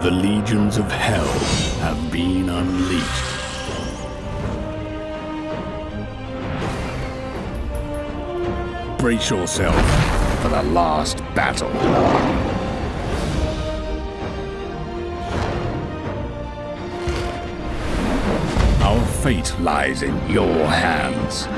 The legions of hell have been unleashed. Brace yourself for the last battle. Our fate lies in your hands.